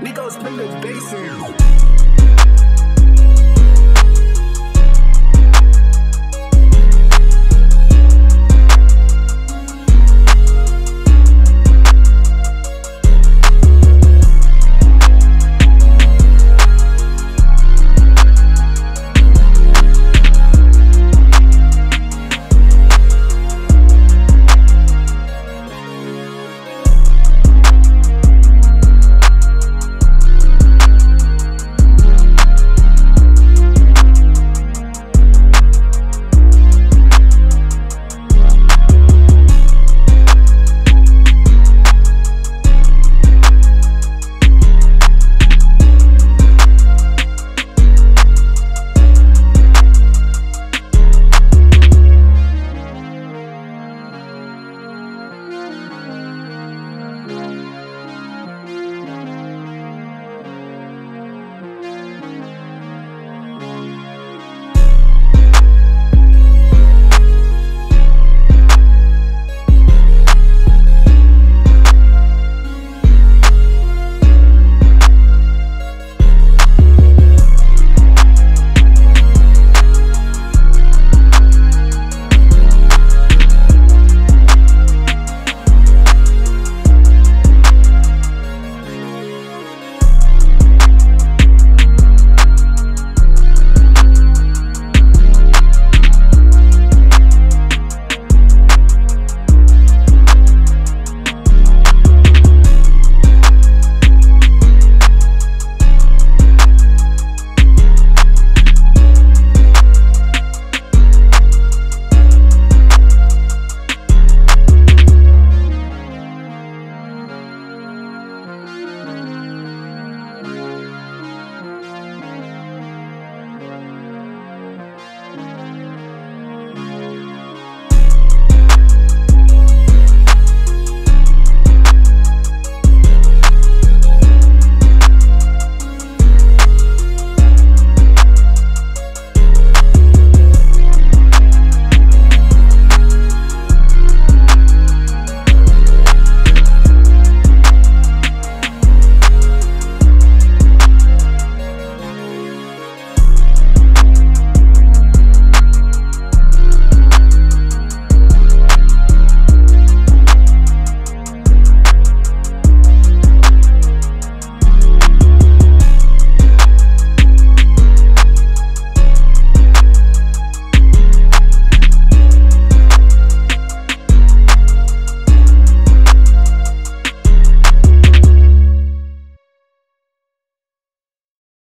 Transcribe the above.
Nico's Primitive Basin.